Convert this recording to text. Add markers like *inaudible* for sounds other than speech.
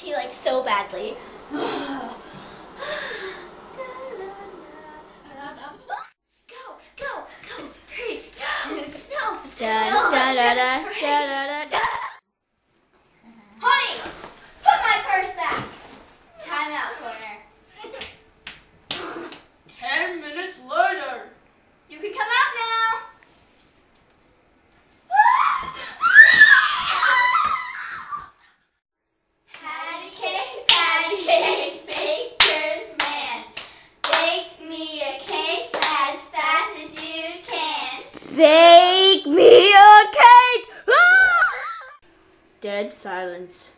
pee like so badly. *sighs* Go, go, go, hurry, no, no, Da no, da da da da da da da. Bake me a cake. Ah! *laughs* Dead silence.